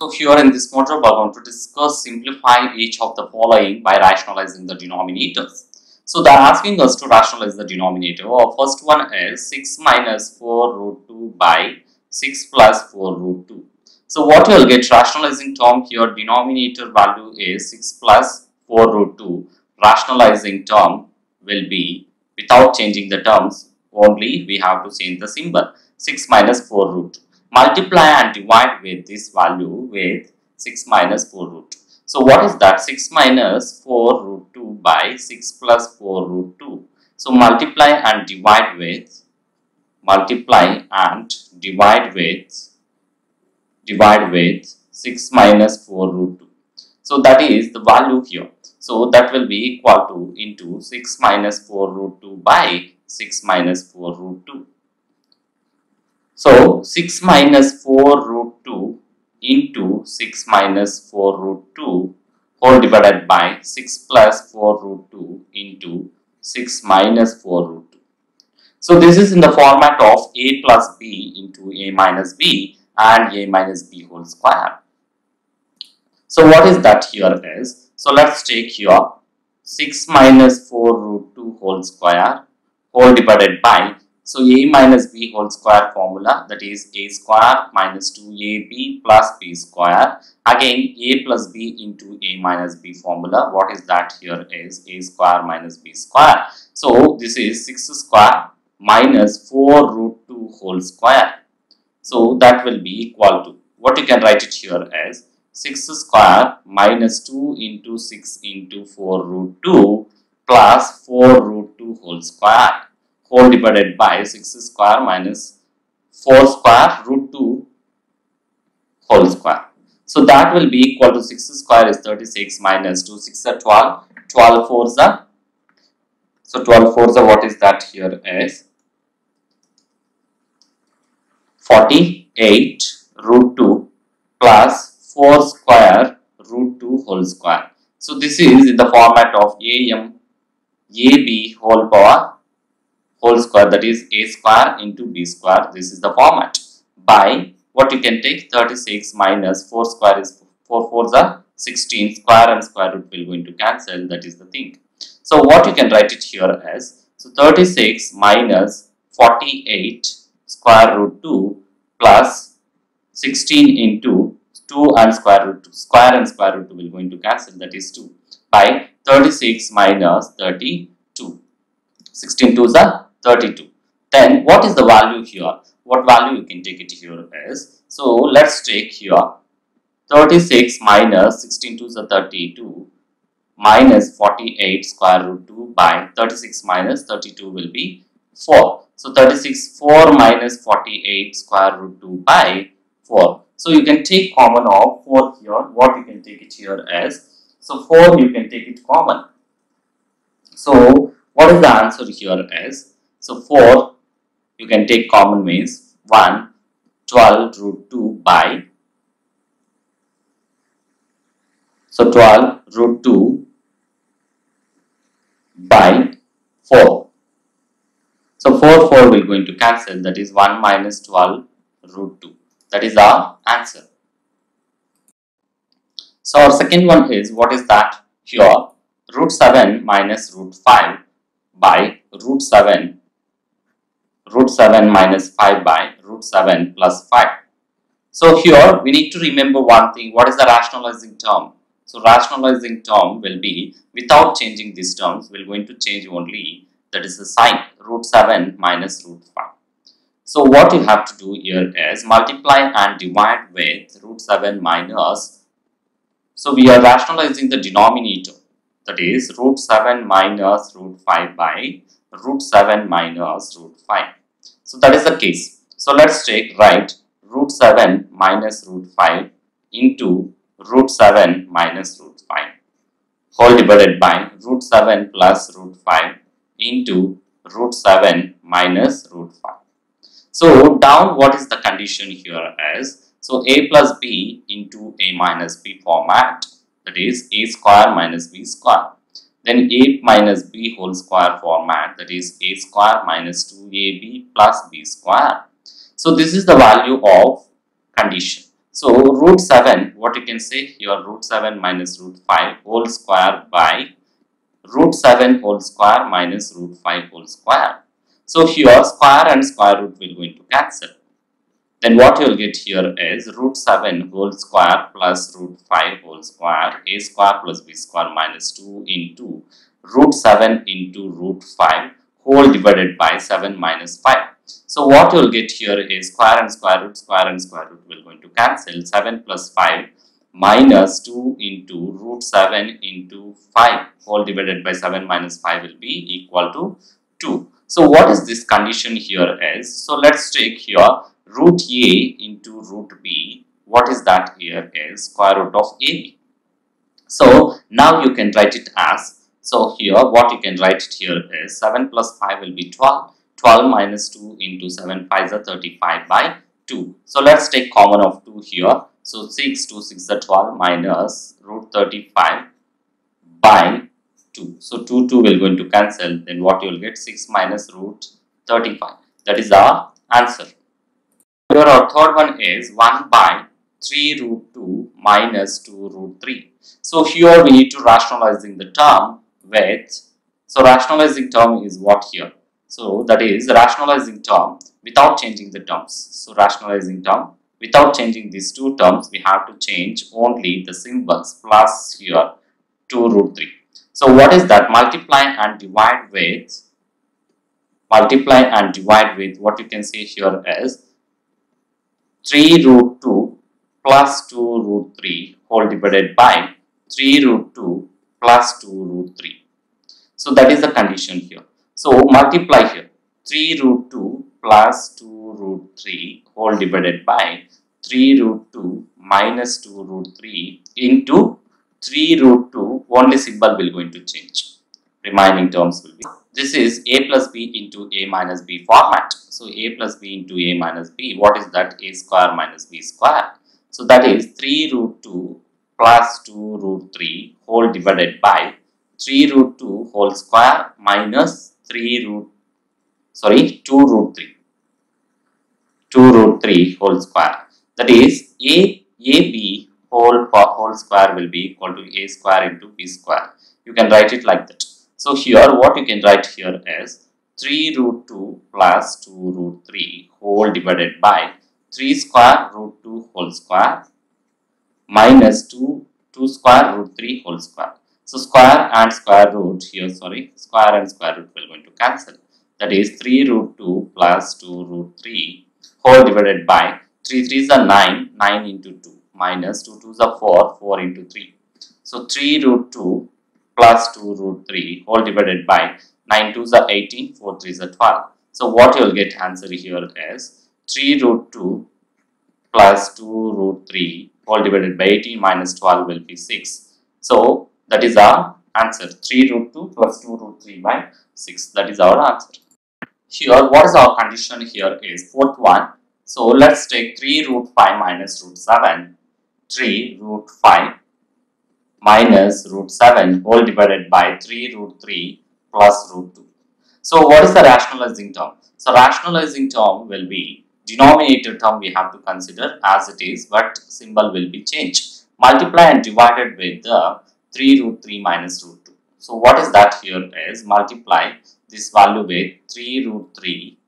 So here in this module, we are going to discuss simplify each of the following by rationalizing the denominators. So they are asking us to rationalize the denominator. Our first one is 6 minus 4 root 2 by 6 plus 4 root 2. So what you will get rationalizing term here denominator value is 6 plus 4 root 2. Rationalizing term will be without changing the terms only we have to change the symbol 6 minus 4 root 2 multiply and divide with this value with 6 minus 4 root 2. So what is that? 6 minus 4 root 2 by 6 plus 4 root 2. So multiply and divide with multiply and divide with divide with 6 minus 4 root 2. So that is the value here. So that will be equal to into 6 minus 4 root 2 by 6 minus 4 root 2. So 6 minus 4 root 2 into 6 minus 4 root 2 whole divided by 6 plus 4 root 2 into 6 minus 4 root 2. So this is in the format of a plus b into a minus b and a minus b whole square. So what is that here is? So let's take here 6 minus 4 root 2 whole square whole divided by so a minus b whole square formula that is a square minus 2ab plus b square. Again a plus b into a minus b formula. What is that here is a square minus b square. So this is 6 square minus 4 root 2 whole square. So that will be equal to what you can write it here as 6 square minus 2 into 6 into 4 root 2 plus 4 root 2 whole square whole divided by 6 square minus 4 square root 2 whole square. So that will be equal to 6 square is 36 minus 2, 6 are 12, 12 4s are, so 12 4s are what is that here is 48 root 2 plus 4 square root 2 whole square. So this is in the format of AM AB whole power whole square that is a square into b square. This is the format. By what you can take? 36 minus 4 square is 4 4s are 16 square and square root will going to cancel. That is the thing. So what you can write it here as? So 36 minus 48 square root 2 plus 16 into 2 and square root 2 square and square root 2 will going to cancel. That is 2 by 36 minus 32 16 2s are 32. Then what is the value here? What value you can take it here is, so let's take here 36 minus 16 to the 32 minus 48 square root 2 by 36 minus 32 will be 4. So 36 4 minus 48 square root 2 by 4. So you can take common of 4 here. What you can take it here as, so 4 you can take it common. So what is the answer here as so 4 you can take common means 1 12 root 2 by. So 12 root 2 by 4. So 4 4 will going to cancel. That is 1 minus 12 root 2 that is our answer. So our second one is what is that here? Root 7 minus root 5 by root 7 root 7 minus 5 by root 7 plus 5. So here we need to remember one thing, what is the rationalizing term? So rationalizing term will be, without changing these terms, we're going to change only, that is the sign, root 7 minus root 5. So what you have to do here is multiply and divide with root 7 minus, so we are rationalizing the denominator, that is root 7 minus root 5 by root 7 minus root 5. So that is the case. So let's take right root 7 minus root 5 into root 7 minus root 5 whole divided by root 7 plus root 5 into root 7 minus root 5. So down what is the condition here as so a plus b into a minus b format that is a square minus b square then a minus b whole square format that is a square minus 2ab plus b square. So this is the value of condition. So root 7, what you can say here root 7 minus root 5 whole square by root 7 whole square minus root 5 whole square. So here square and square root will going to cancel. Then what you will get here is root 7 whole square plus root 5 whole square a square plus b square minus 2 into root 7 into root 5 whole divided by 7 minus 5. So what you will get here is square and square root, square and square root will going to cancel 7 plus 5 minus 2 into root 7 into 5 whole divided by 7 minus 5 will be equal to 2. So what is this condition here is, so let's take here root a into root b, what is that here is square root of ab. So now you can write it as, so here what you can write it here is 7 plus 5 will be 12, 12 minus 2 into 7 5 is 35 by 2. So let's take common of 2 here. So 6 2 6 is 12 minus root 35 by 2. So 2 2 will going to cancel then what you will get 6 minus root 35. That is our answer. Here our uh, third one is 1 by 3 root 2 minus 2 root 3. So here we need to rationalizing the term with, so rationalizing term is what here? So that is rationalizing term without changing the terms. So rationalizing term without changing these two terms we have to change only the symbols plus here 2 root 3. So what is that? Multiply and divide with multiply and divide with what you can see here is 3 root 2 plus 2 root 3 whole divided by 3 root 2 plus 2 root 3. So that is the condition here. So multiply here 3 root 2 plus 2 root 3 whole divided by 3 root 2 minus 2 root 3 into 3 root 2 only symbol will going to change. Remaining terms will be this is a plus b into a minus b format. So a plus b into a minus b what is that? A square minus b square. So that is 3 root 2 plus 2 root 3 whole divided by 3 root 2 whole square minus 3 root sorry 2 root 3 2 root 3 whole square. That is a ab whole whole square will be equal to a square into b square. You can write it like that so here what you can write here is 3 root 2 plus 2 root 3 whole divided by 3 square root 2 whole square minus 2 2 square root 3 whole square. So square and square root here sorry square and square root will going to cancel that is 3 root 2 plus 2 root 3 whole divided by 3 3 is a 9 9 into 2 minus 2 2 is a 4 4 into 3. So 3 root 2 plus 2 root 3 whole divided by 9 2 is a 18 4 3 is 12. So what you will get answer here is 3 root 2 plus 2 root 3 whole divided by 18 minus 12 will be 6. So that is our answer 3 root 2 plus 2 root 3 by 6 that is our answer. Here what is our condition here is fourth one. So let's take 3 root 5 minus root 7 3 root 5 minus root 7 whole divided by 3 root 3 plus root 2. So what is the rationalizing term? So rationalizing term will be denominator term we have to consider as it is but symbol will be changed. Multiply and divided with the 3 root 3 minus root 2. So what is that here is multiply this value with 3 root 3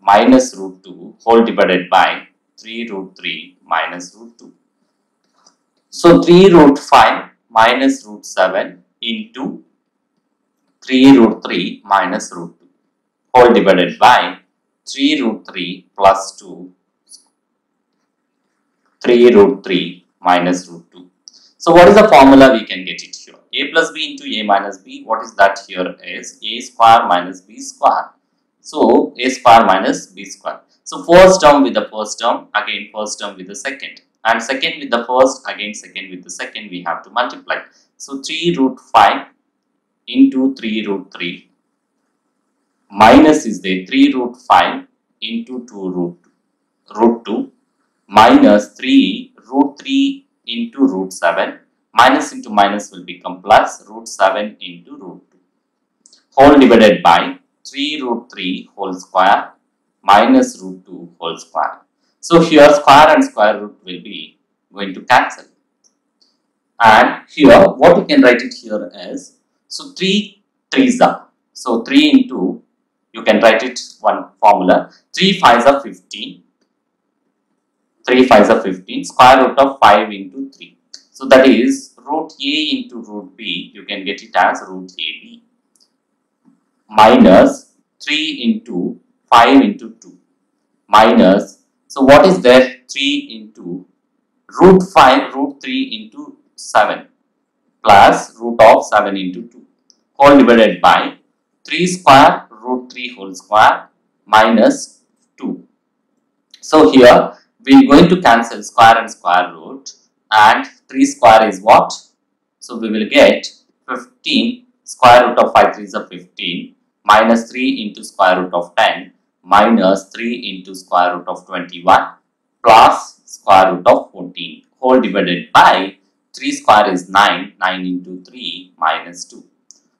minus root 2 whole divided by 3 root 3 minus root 2. So 3 root 5 minus root 7 into 3 root 3 minus root 2 whole divided by 3 root 3 plus 2 3 root 3 minus root 2. So what is the formula we can get it here? a plus b into a minus b what is that here is a square minus b square. So a square minus b square. So first term with the first term again first term with the second and second with the first again second with the second we have to multiply. So 3 root 5 into 3 root 3 minus is there 3 root 5 into 2 root root 2 minus 3 root 3 into root 7 minus into minus will become plus root 7 into root 2 whole divided by 3 root 3 whole square minus root 2 whole square. So here square and square root will be going to cancel. And here, what you can write it here is, so 3 3s are, so 3 into, you can write it one formula, 3 5s are 15, 3 5s are 15, square root of 5 into 3. So that is root a into root b, you can get it as root ab minus 3 into 5 into 2 minus, so what is there 3 into root 5 root 3 into 7 plus root of 7 into 2 whole divided by 3 square root 3 whole square minus 2. So here we are going to cancel square and square root and 3 square is what? So we will get 15 square root of 5 3 is a 15 minus 3 into square root of 10 minus 3 into square root of 21 plus square root of 14 whole divided by 3 square is 9, 9 into 3 minus 2.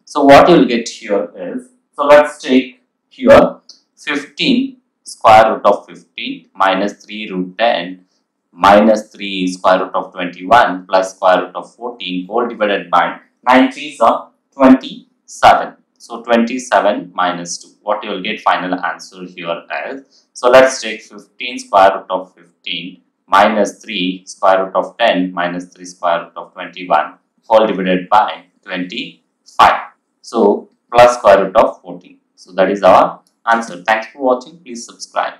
So what you will get here is, so let's take here 15 square root of 15 minus 3 root 10 minus 3 square root of 21 plus square root of 14 whole divided by 9 3s are 27. So 27 minus 2. What you will get final answer here is, so let's take 15 square root of 15 minus 3 square root of 10 minus 3 square root of 21 whole divided by 25. So plus square root of 14. So that is our answer. Thanks for watching. Please subscribe.